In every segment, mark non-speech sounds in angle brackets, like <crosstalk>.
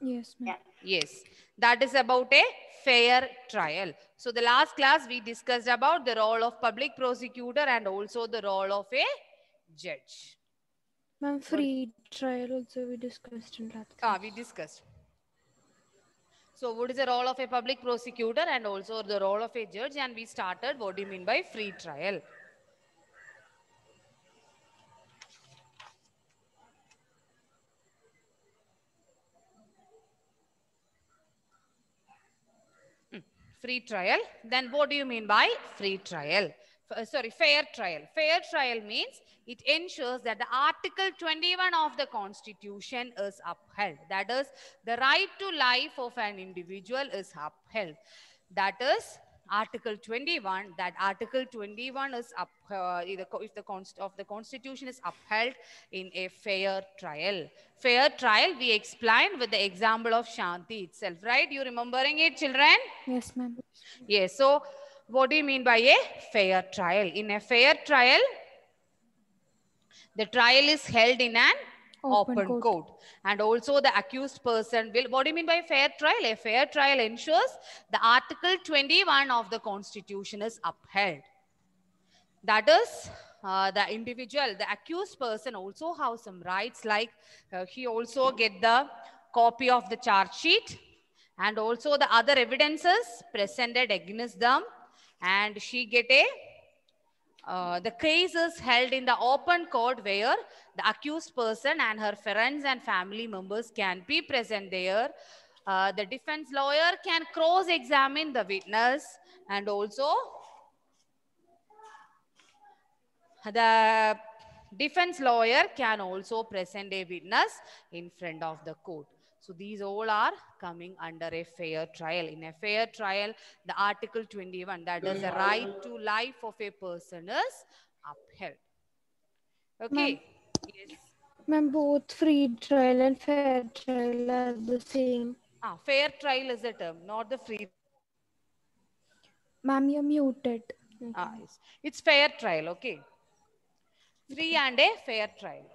Yes, ma'am. Yes, that is about a fair trial. So the last class we discussed about the role of public prosecutor and also the role of a judge. Ma'am, free trial also we discussed in last Ah, we discussed. So what is the role of a public prosecutor and also the role of a judge? And we started what do you mean by free trial? Free trial. Then what do you mean by free trial? F- uh, sorry, fair trial. Fair trial means it ensures that the Article 21 of the Constitution is upheld. That is, the right to life of an individual is upheld. That is, Article 21. That Article 21 is up. Uh, if the if the const of the Constitution is upheld in a fair trial. Fair trial we explained with the example of Shanti itself, right? You remembering it, children? Yes, ma'am. Yes. So, what do you mean by a fair trial? In a fair trial, the trial is held in an open, Open court. court. And also the accused person will, what do you mean by fair trial? A fair trial ensures the Article 21 of the Constitution is upheld. That is, uh, the individual, the accused person also have some rights like uh, he also get the copy of the charge sheet and also the other evidences presented against them and she get a uh, the case is held in the open court where the accused person and her friends and family members can be present there. Uh, the defense lawyer can cross-examine the witness and also the defense lawyer can also present a witness in front of the court. So these all are coming under a fair trial. In a fair trial, the Article 21, that is the right to life of a person is upheld. Okay. Yes. Ma'am, both free trial and fair trial are the same. Ah, fair trial is the term, not the free. Ma'am, you're muted. Ah, yes. It's fair trial, okay. Free and a fair trial.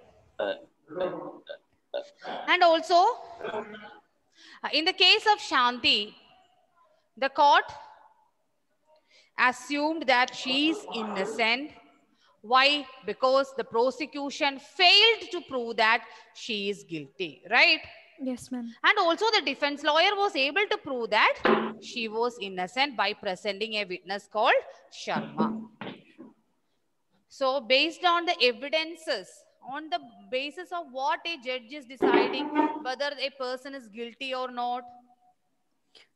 And also, uh, in the case of Shanti, the court assumed that she is innocent. Why? Because the prosecution failed to prove that she is guilty, right? Yes, ma'am. And also the defense lawyer was able to prove that she was innocent by presenting a witness called Sharma. So based on the evidences, on the basis of what a judge is deciding whether a person is guilty or not,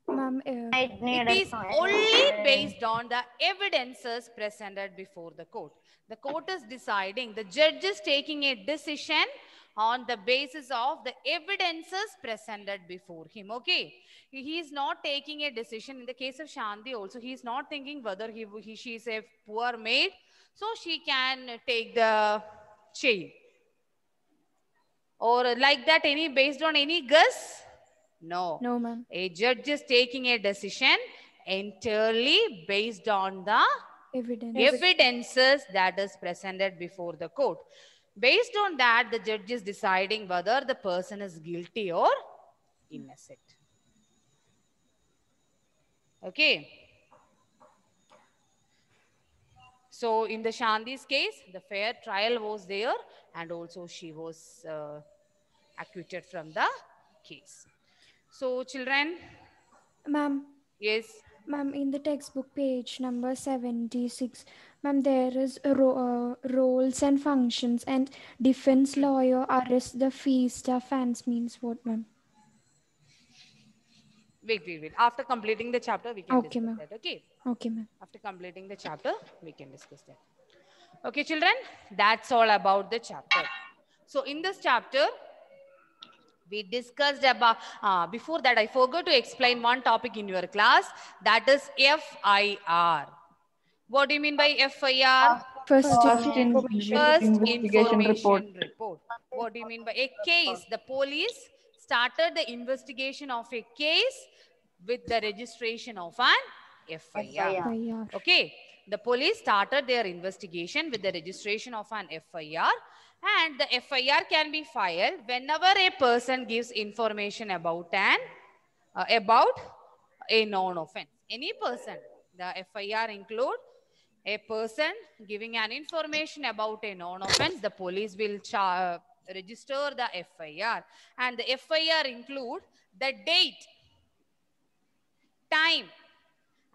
Ma'am, uh, it is only based on the evidences presented before the court. The court is deciding, the judge is taking a decision on the basis of the evidences presented before him. Okay. He is not taking a decision. In the case of Shanti also, he is not thinking whether he, he she is a poor maid. So she can take the chain. Or like that, any based on any guess? No. no, ma'am. A judge is taking a decision entirely based on the Evidence. evidences that is presented before the court. Based on that, the judge is deciding whether the person is guilty or innocent. Okay. So in the Shanti's case, the fair trial was there and also she was uh, acquitted from the case. So children, Ma'am, yes, ma'am, in the textbook page number 76, ma'am, there is ro- uh, roles and functions and defense lawyer arrest the fee stuff and means what, ma'am? wait, wait, wait. After completing the chapter, we can Okay, discuss that. Okay. Okay, ma'am. After completing the chapter, we can discuss that. Okay, children, that's all about the chapter. So in this chapter, we discussed about, uh, before that, I forgot to explain one topic in your class, that is FIR. What do you mean by FIR? First, First information. First Investigation report. information report. What do you mean by a case? The police started the investigation of a case with the registration of an FIR. FIR. Okay. The police started their investigation with the registration of an FIR And the FIR can be filed whenever a person gives information about an uh, about a known offense. Any person, the FIR include a person giving an information about a known offense, the police will register the FIR. And the FIR include the date, time,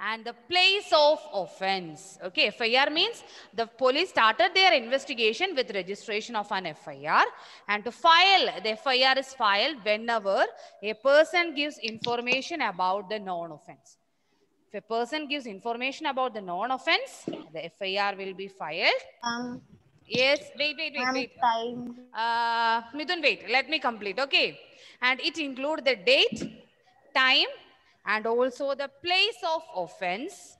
and the place of offense. Okay, FIR means the police started their investigation with registration of an FIR and to file, the FIR is filed whenever a person gives information about the non-offense. If a person gives information about the non-offense, the FIR will be filed. Um, Yes, wait, wait, wait, wait. time. Uh, Midun, wait, let me complete, okay? And it include the date, time, and also the place of offense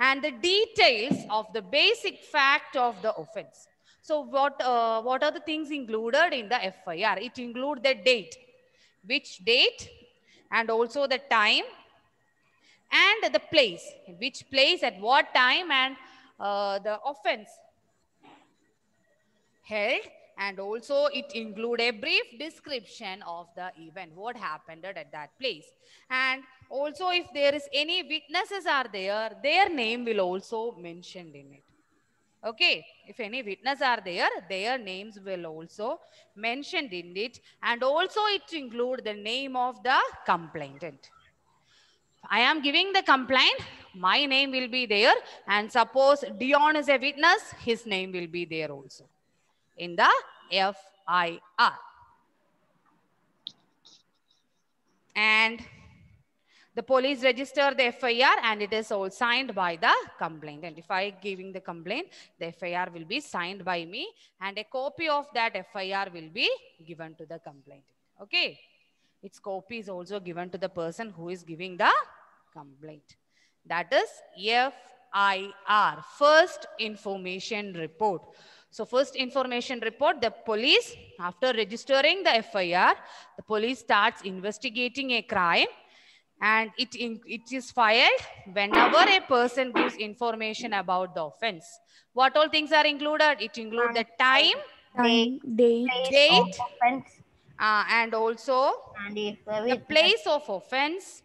and the details of the basic fact of the offense. So what, uh, what are the things included in the FIR? It include the date, which date, and also the time, and the place, which place, at what time, and uh, the offense held and also it include a brief description of the event what happened at that place. And also if there is any witnesses are there their name will also mentioned in it. Okay? If any witness are there their names will also mentioned in it. And also it include the name of the complainant. I am giving the complaint, my name will be there. And suppose Dion is a witness, his name will be there also in the FIR. And the police register the FIR and it is all signed by the complainant. If I giving the complaint, the FIR will be signed by me and a copy of that FIR will be given to the complainant. Okay. Its copy is also given to the person who is giving the complaint. That is FIR, First Information Report. So first information report, the police, after registering the FIR, the police starts investigating a crime and it, in, it is filed whenever a person gives information about the offense. What all things are included? It includes the time Time, date, Place Date. of offense uh, and also and the place of offense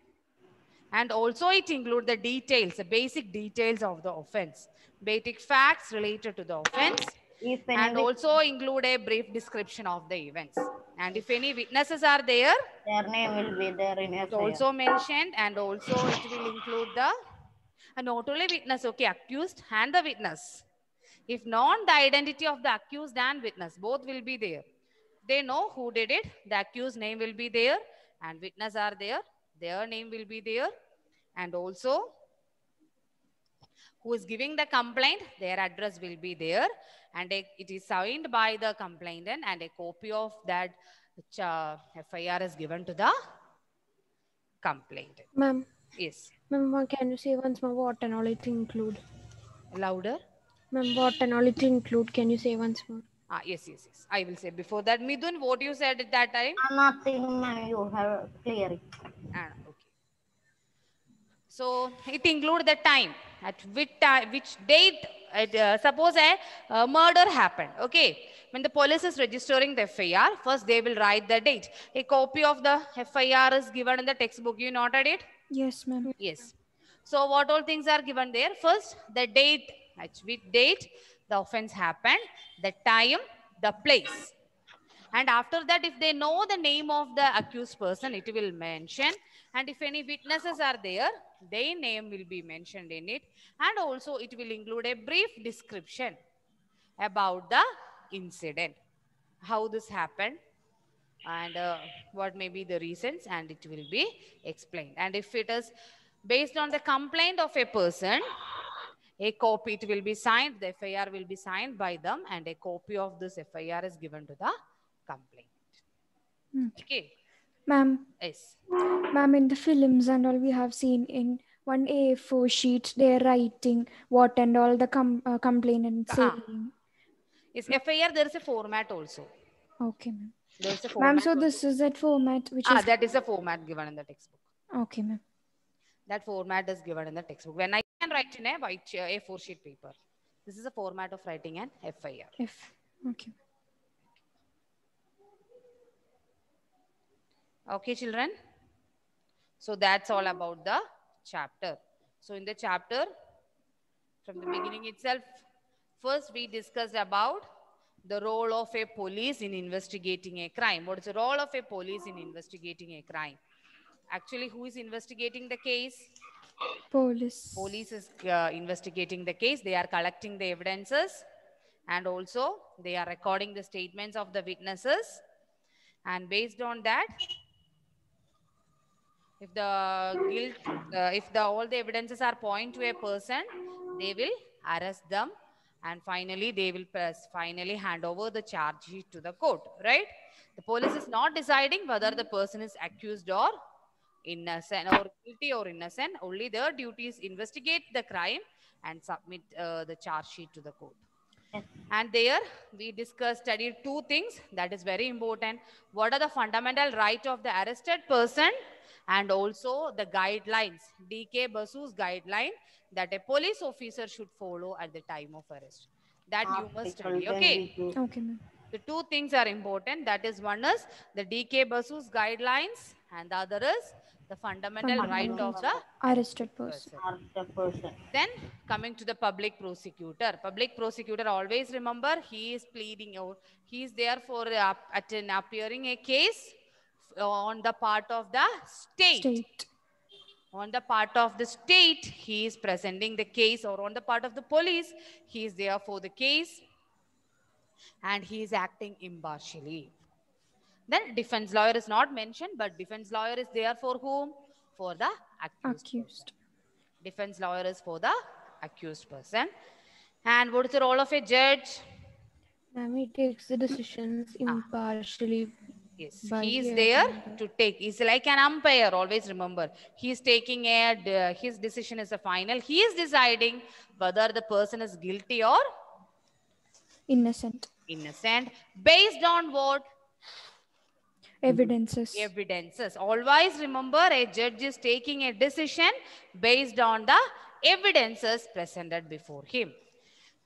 and also it includes the details the basic details of the offense basic facts related to the offense if any and also include a brief description of the events. And if any witnesses are there their name will be there in it's FIR. also mentioned and also it will include the and not only witness okay accused and the witness. If known the identity of the accused and witness both will be there. They know who did it the accused name will be there and witness are there their name will be there. And also who is giving the complaint their address will be there and a- it is signed by the complainant and a copy of that which, uh, FIR is given to the complainant. Ma'am, Yes. ma'am, can you say once more what and all it include? Louder. Ma'am, what and all it include? Can you say once more? Ah, yes, yes, yes. I will say before that. Midun, what you said at that time? Uh, Nothing, ma'am, you have clear it. Ah, okay. So it include the time at which time, which date. It, uh, suppose a uh, murder happened. Okay, when the police is registering the FIR, first they will write the date. A copy of the FIR is given in the textbook. You noted it. Yes, ma'am. Yes. So what all things are given there? First, the date, at which date the offense happened, the time, the place. And after that, if they know the name of the accused person, it will mention. And if any witnesses are there, their name will be mentioned in it. And also it will include a brief description about the incident, how this happened, and uh, what may be the reasons, and it will be explained. And if it is based on the complaint of a person, a copy, it will be signed, the FIR will be signed by them, and a copy of this FIR is given to the complainant. Okay. Ma'am, Yes. ma'am, in the films and all we have seen in one A4 sheet, they're writing what and all the com- uh, complainant Ah. saying. Yes, FIR, there is a format also. Okay, ma'am. There is a format Ma'am, so this is that format which ah, is that is a format given in the textbook. okay, ma'am. That format is given in the textbook. When I can write in a white uh, A4 sheet paper, this is a format of writing an FIR. If okay. Okay, children? So that's all about the chapter. So in the chapter, from the beginning itself, first we discussed about the role of a police in investigating a crime. What is the role of a police in investigating a crime? Actually, who is investigating the case? Police. Police is uh, investigating the case. They are collecting the evidences and also they are recording the statements of the witnesses. And based on that, if the guilt, uh, if the all the evidences are point to a person, they will arrest them and finally they will press, finally hand over the charge sheet to the court, right? The police is not deciding whether the person is accused or innocent or guilty or innocent. Only their duty is investigate the crime and submit uh, the charge sheet to the court. And there we discussed, studied two things that is very important. What are the fundamental right of the arrested person and also the guidelines, DK Basu's guideline that a police officer should follow at the time of arrest. That you must study, okay? Okay, ma'am. The two things are important. That is one is the DK Basu's guidelines and the other is the fundamental right of the Arrested person. person. Person. Then coming to the public prosecutor. Public prosecutor always remember he is pleading or he is there for uh, at an appearing a case on the part of the state. State. On the part of the state, he is presenting the case or on the part of the police, he is there for the case and he is acting impartially. Then defense lawyer is not mentioned, but defense lawyer is there for whom? For the accused. Accused. Defense lawyer is for the accused person. And what is the role of a judge? Ma'am, he takes the decisions ah. impartially. Yes, By he is there the- to take. He's like an umpire. Always remember, he is taking a. His decision is a final. He is deciding whether the person is guilty or Innocent. innocent based on what Evidences. evidences. Always remember, a judge is taking a decision based on the evidences presented before him.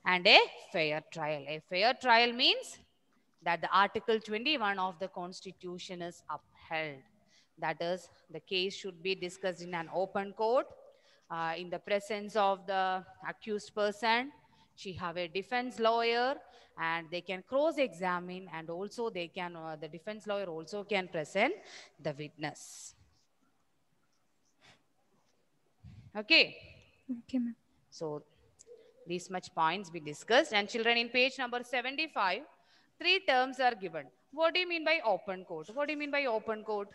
And a fair trial. A fair trial means that the Article 21 of the Constitution is upheld. That is, the case should be discussed in an open court uh, in the presence of the accused person. She have a defense lawyer and they can cross-examine and also they can, uh, the defense lawyer also can present the witness. Okay. Okay, ma'am. So these much points we discussed and children in page number 75, three terms are given. What do you mean by open court? What do you mean by open court?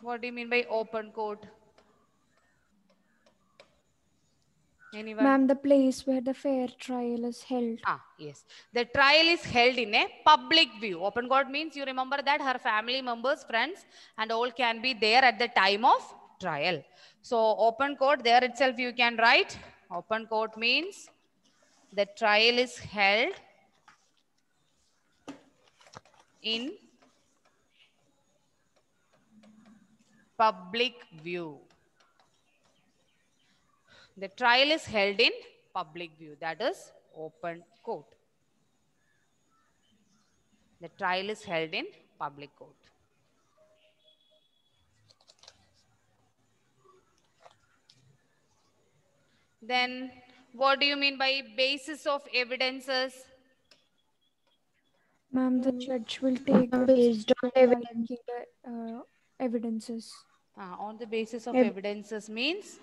What do you mean by open court? Anyone? Ma'am, the place where the fair trial is held. Ah, yes. The trial is held in a public view. Open court means you remember that her family members, friends, and all can be there at the time of trial. So, open court, there itself you can write. Open court means the trial is held in public view. The trial is held in public view, that is open court. The trial is held in public court. Then, what do you mean by basis of evidences? Ma'am, the judge will take the Based on evidence. uh, evidences. Ah, on the basis of Ev- evidences means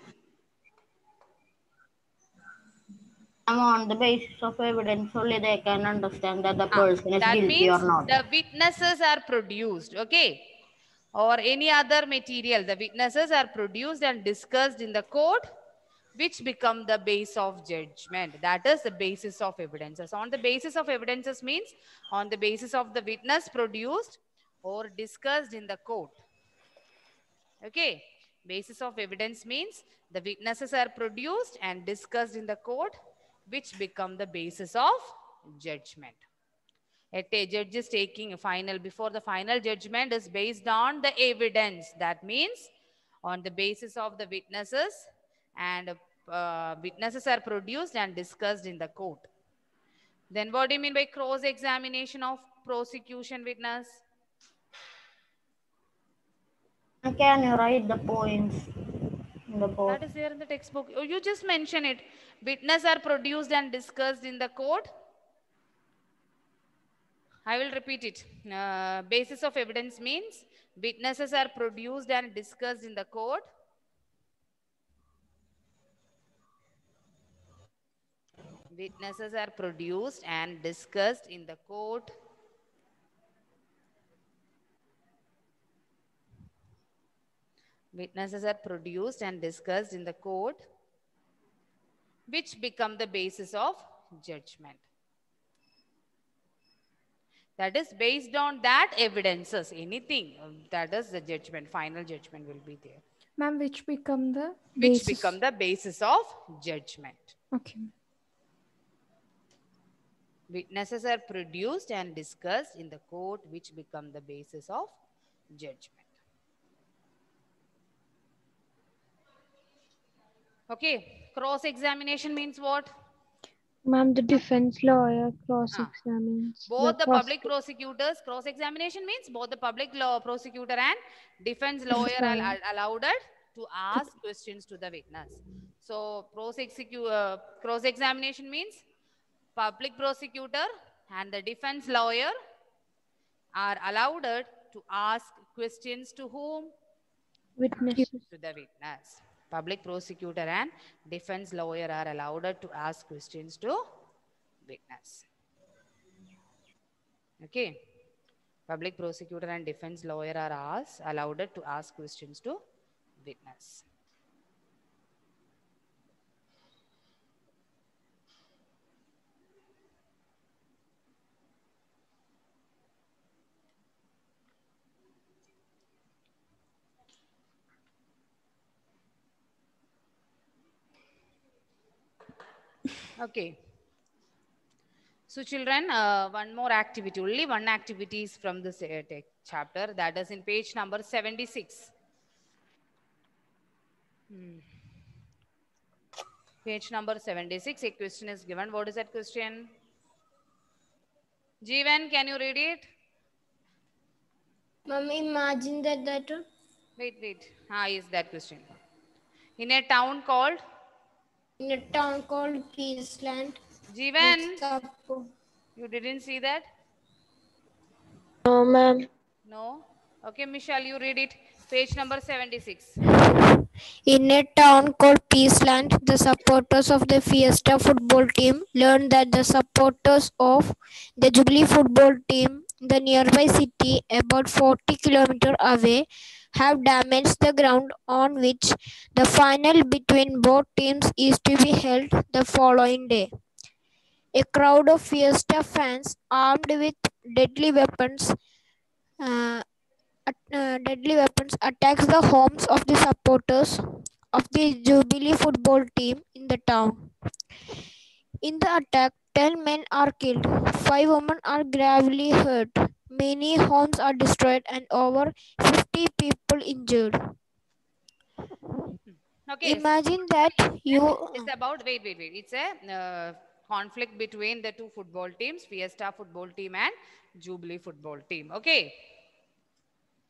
And on the basis of evidence only they can understand that the Ah, person is guilty means or not. the witnesses are produced, okay? Or any other material, the witnesses are produced and discussed in the court, which become the base of judgment. That is the basis of evidences. On the basis of evidences means on the basis of the witness produced or discussed in the court. Okay. Basis of evidence means the witnesses are produced and discussed in the court, which become the basis of judgment. A judge is taking a final before the final judgment is based on the evidence. That means on the basis of the witnesses and uh, witnesses are produced and discussed in the court. Then what do you mean by cross-examination of prosecution witness? Can you write the points in the? That is there in the textbook. Oh, you just mention it. Witness are produced and discussed in the court. I will repeat it. Uh, basis of evidence means witnesses are produced and discussed in the court. Witnesses are produced and discussed in the court. Witnesses are produced and discussed in the court, which become the basis of judgment. That is based on that evidences, anything um, that is the judgment, final judgment will be there, Ma'am, which become the which basis? become the basis of judgment. Okay. Witnesses are produced and discussed in the court, which become the basis of judgment. Okay, cross examination means what? Ma'am, the defense lawyer cross-examines. Both the pros- public prosecutors, cross examination means both the public law prosecutor and defense lawyer are allowed to ask questions to the witness. So, cross uh, cross examination means public prosecutor and the defense lawyer are allowed to ask questions to whom? Witnesses. to the witness. Public prosecutor and defense lawyer are allowed to ask questions to witness. Okay. Public prosecutor and defense lawyer are asked, allowed to ask questions to witness. Okay. So children, uh, one more activity, only one activity is from this uh, chapter that is in page number 76. Hmm. Page number 76, a question is given. What is that question? Jeevan, can you read it? Mom, imagine that that Wait, wait. Ah, is that question. In a town called in a town called Peaceland, Jeevan, you didn't see that? No, ma'am. No? Okay, Michelle, you read it. Page number 76. in a town called Peaceland, the supporters of the Fiesta football team learned that the supporters of the Jubilee football team, the nearby city about 40 kilometers away, have damaged the ground on which the final between both teams is to be held the following day. A crowd of Fiesta fans armed with deadly weapons uh, uh, deadly weapons attacks the homes of the supporters of the Jubilee football team in the town. In the attack, 10 men are killed, 5 women are gravely hurt, many homes are destroyed, and over 50 people injured. Okay. Imagine that you. It's about, wait, wait, wait. It's a uh, conflict between the two football teams, Fiesta football team and Jubilee football team. Okay.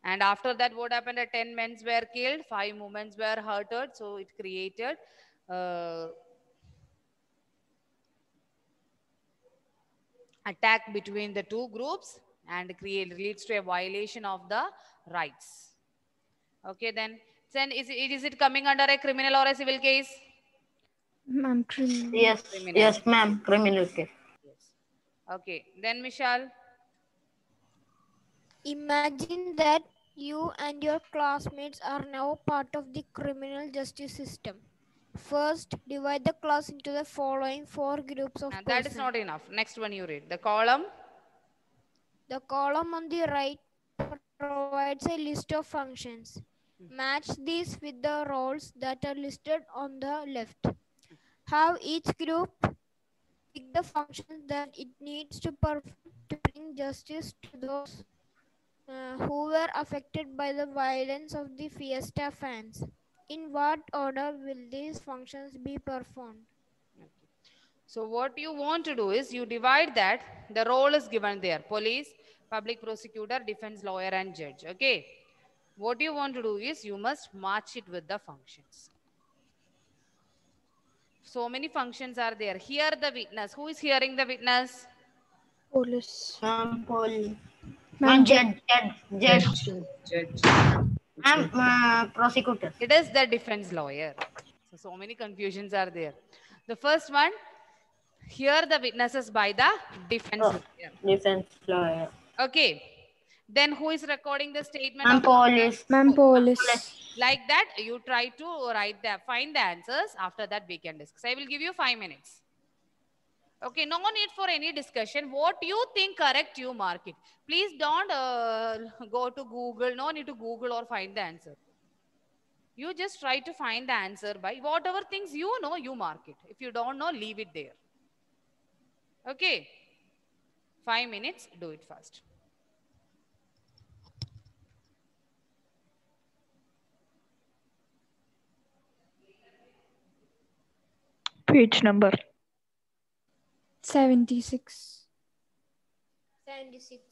And after that, what happened? Uh, 10 men were killed, 5 women were hurted. So it created uh, attack between the two groups and create leads to a violation of the rights. Okay, then, then is, it, is it coming under a criminal or a civil case? Ma'am, criminal. Yes, Criminal. yes, ma'am. Criminal case. Yes. Okay, then Michelle. Imagine that you and your classmates are now part of the criminal justice system. First, divide the class into the following four groups of that is persons. not enough. Next one you read. The column. The column on the right provides a list of functions. Match these with the roles that are listed on the left. Have each group pick the functions that it needs to perform to bring justice to those uh, who were affected by the violence of the Fiesta fans. In what order will these functions be performed? So what you want to do is you divide that. The role is given there. Police, public prosecutor, defense lawyer and judge. Okay. What you want to do is you must match it with the functions. So many functions are there. Hear the witness. Who is hearing the witness? Police. Ma'am, police. Ma'am, Ma'am, judge, judge, judge. Judge. Ma'am, uh, prosecutor. It is the defense lawyer. So, so many confusions are there. The first one, hear the witnesses by the defense Oh. lawyer. Defense lawyer. Okay. Then who is recording the statement? Ma'am, of the police. Ma'am, police. Like that, you try to write the find the answers. After that, we can discuss. I will give you five minutes. Okay, no need for any discussion. What you think correct, you mark it. Please don't uh, go to Google. No need to Google or find the answer. You just try to find the answer by whatever things you know, you mark it. If you don't know, leave it there. Okay. Five minutes, do it fast. Page number. 76. 76.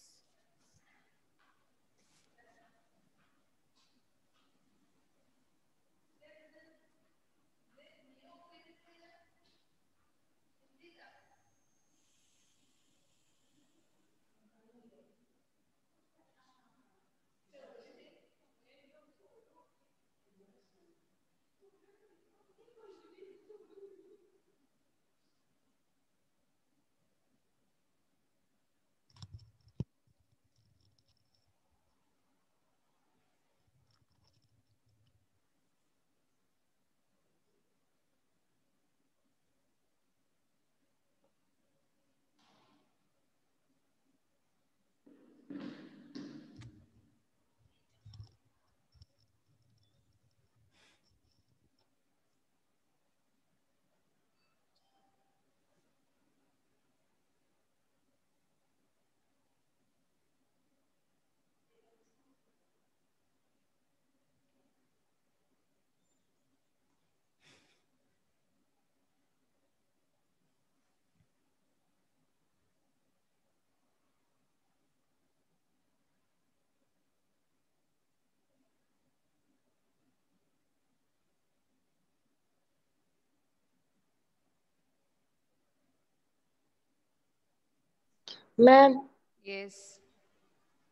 Ma'am, Yes.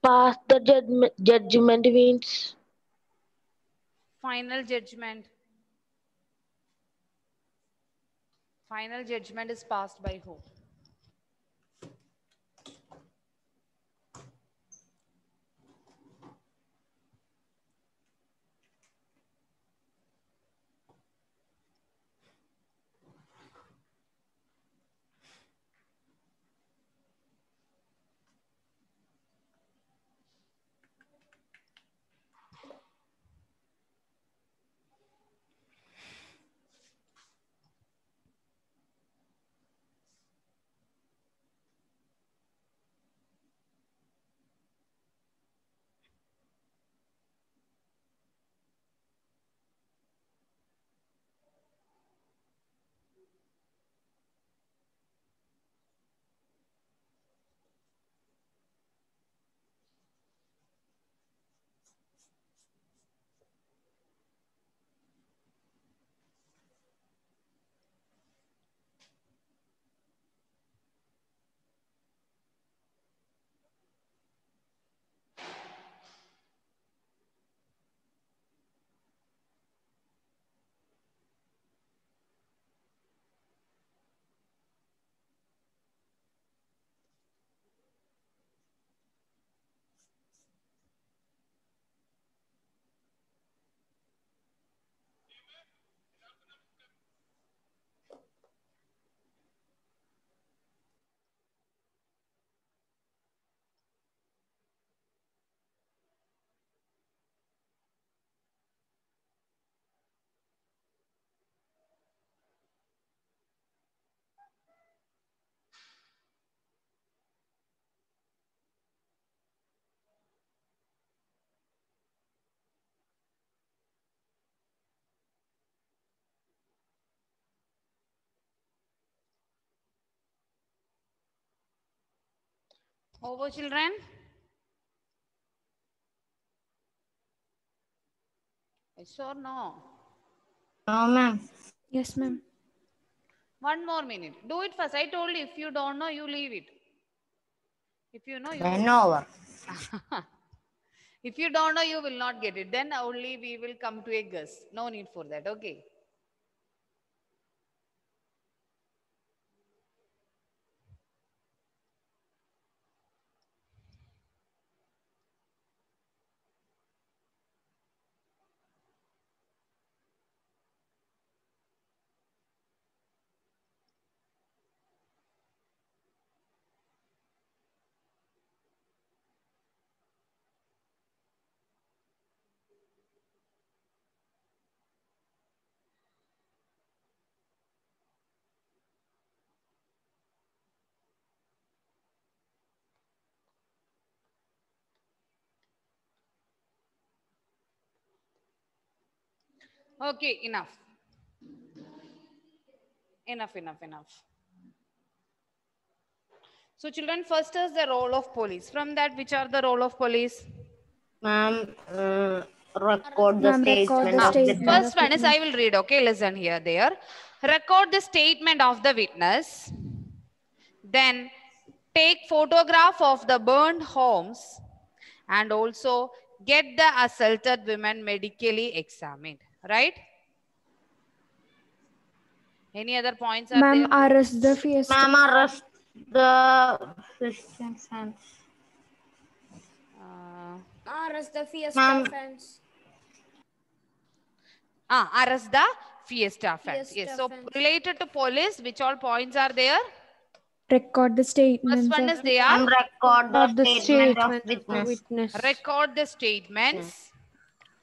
pass the judgment, judgment means Final judgment. Final judgment is passed by who? Over children. Yes or no? No, ma'am. Yes, ma'am. One more minute. Do it first. I told you if you don't know, you leave it. If you know, you Then over. <laughs> if you don't know, you will not get it. Then only we will come to a guess. No need for that. Okay. Okay, enough. Enough, enough, enough. So children, first is the role of police. From that, which are the role of police? Ma'am, uh, record the Ma'am, record statement the of the statement. First one is I will read. Okay, listen here, there. Record the statement of the witness. Then take photograph of the burned homes and also get the assaulted women medically examined. Right? Any other points are Ma'am, there? arrest the fiesta. Ma'am, arrest the Christians and Uh, Arrest the fiesta Ma'am. fans. ah, arrest the fiesta fans. Fiesta yes. So fans. related to police, which all points are there? Record the statements. First one is they are record the, Of the statement, of statement of witness. witness. record the statements.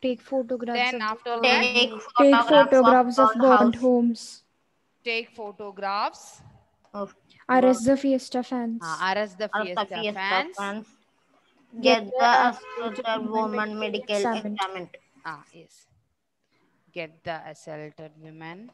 Take photographs. Then of after burned that, Take Take photographs, photographs of all burned house homes. take photographs. of Arrest the fiesta fans. Ah, arrest the of the fiesta fiesta fans. fans. Get Get the the assaulted assaulted woman woman medical examined. examined. Ah, yes. Get the assaulted women.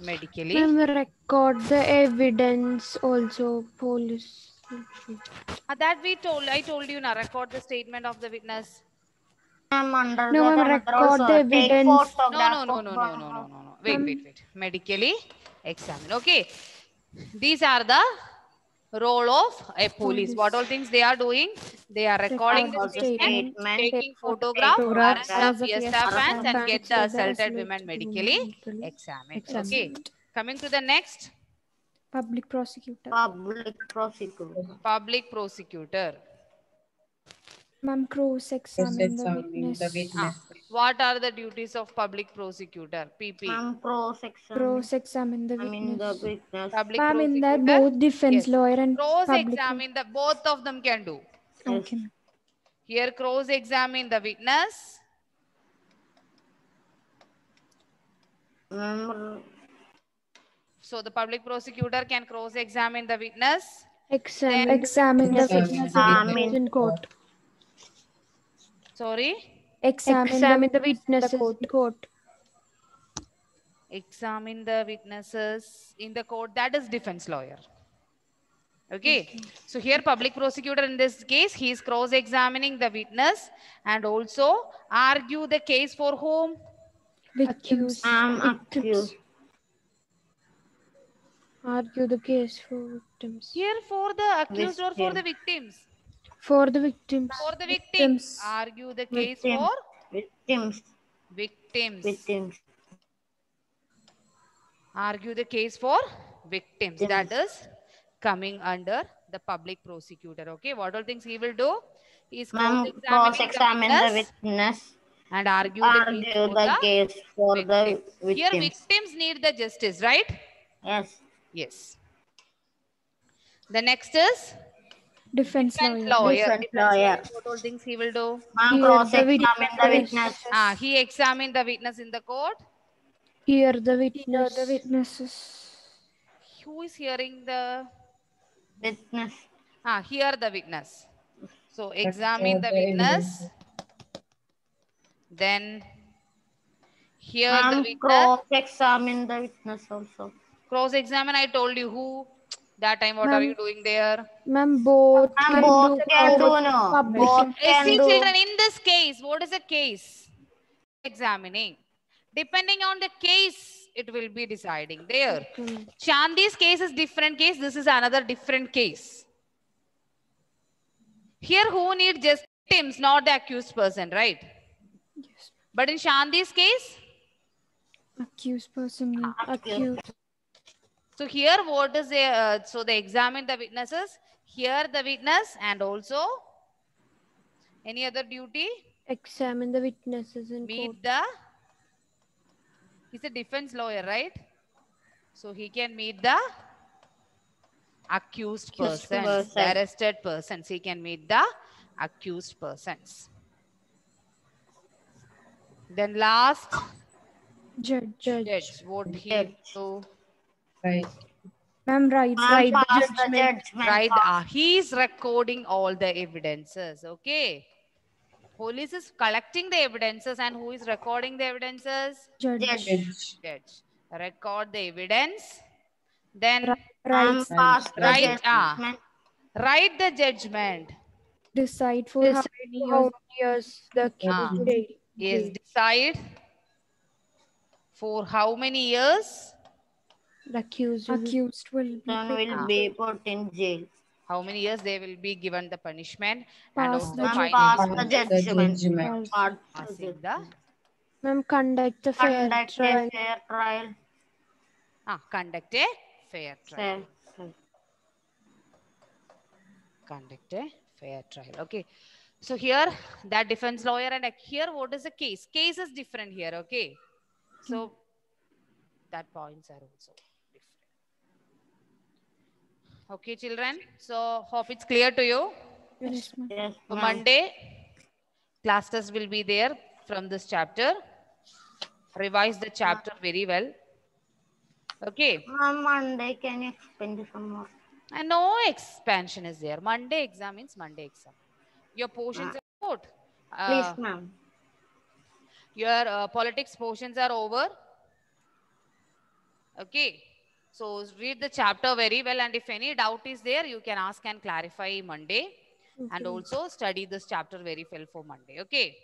Medically. Ma'am, record the evidence also. Police. Uh, that we told. I told you now. Record the statement of the witness. Ma'am, under No, ma'am, record the evidence. No, no, no, no, no, no, no, no, no. Wait, wait, wait. Medically examine. Okay. These are the role of a police. What all things they are doing? They are recording the statement, statement, taking photograph, photographs arrest the of fiesta fiesta fans, and get the assaulted assaulted women women medically medically examined. Okay. Coming to the next, Public prosecutor. Public prosecutor. public prosecutor. Ma'am, cross-examine the Cross-examine the witness. Ah, what are the duties of public prosecutor? PP. Ma'am, cross-examine. Cross-examine the I mean the witness. witness. Public Ma'am, in that both defense Yes. lawyer and Cross public. examine the both of them can do. Okay. Here cross examine the witness. Ma'am, So the public prosecutor can cross examine the witness. Examine. Examine the Examine witness in court. Sorry. Examine, Examine the the witnesses the court. in court. Examine the witnesses in the court. That is defense lawyer. Okay. So here public prosecutor in this case, he is cross examining the witness and also argue the case for whom? Victims. ma'am, um, accused. Argue the case for victims. Here for the accused or for the victims? For the victims. For the victims. Victims. Argue the case Victim. for Victims. victims. Victims. argue the case for victims. That is coming under the public prosecutor. Okay, what all things he will do? He is Ma'am, cross-examining cross-examine the the witness witness. and argue the Argue case for the the case for the victim. Here victims. victims need the justice, right? Yes. Yes. The next is Defense defense lawyer. lawyer. Defense Defense lawyer. What all things he will do? Ma'am, Here the cross-examine the witness. witness. Ah, he examined the witness in the court. Hear the witness. Hear witness. the witnesses. Who is hearing the Witness. Ah, hear the witness. So examine the the witness. Then Here the Ma'am, witness cross examine the witness also. cross examine. I told you who that time. What are you doing there? Ma'am, both Ma'am, both can do both no. Both can do. children, in this case, what is the case? Examining. Depending on the case, it will be deciding there. Shanti's case is different case. This is another different case. Here, who need just victims, not the accused person, right? Yes. But in Shanti's case, Accused person. need- Accused. So here, what is the, uh, so they examine the witnesses. Here, the witness and also any other duty? Examine the witnesses in court. meet the he's a defense lawyer right so he can meet the accused Accused persons person. the arrested persons he can meet the accused persons then last Judge. judge judge what he Judge. So Ma'am, right. Ma'am, Right. pass the Judgment. judgment. right pass. uh, he is recording all the evidences okay police is collecting the evidences and who is recording the evidences Judge. Judge. judge record the evidence then Ma'am, Right. pass the Right, ah. judgment. write the judgment Decide for how Decide many How years. many years the Ah. accused jail- is jail. decide for how many years The accused will Accused will be Then put- will be put in jail. how many years they will be given the punishment and Pass also the Ma'am, pass the judgment. judgment. Pass passing the Ma'am, conduct a fair Conduct a trial. fair trial. ah, conduct a fair trial Fair. conduct a fair trial okay so here that defense lawyer and here what is the case case is different here okay so that points are also different okay children so hope it's clear to you Yes, ma'am. Yes, Monday, class test will be there from this chapter. Revise the chapter very well. Okay. Ma'am, Monday, can you explain some more? And no expansion is there. Monday exam means Monday exam. Your portions are out. Please, Uh, ma'am. your uh, politics portions are over. Okay. So read the chapter very well. And if any doubt is there, you can ask and clarify Monday. And also study this chapter very well for Monday. Okay.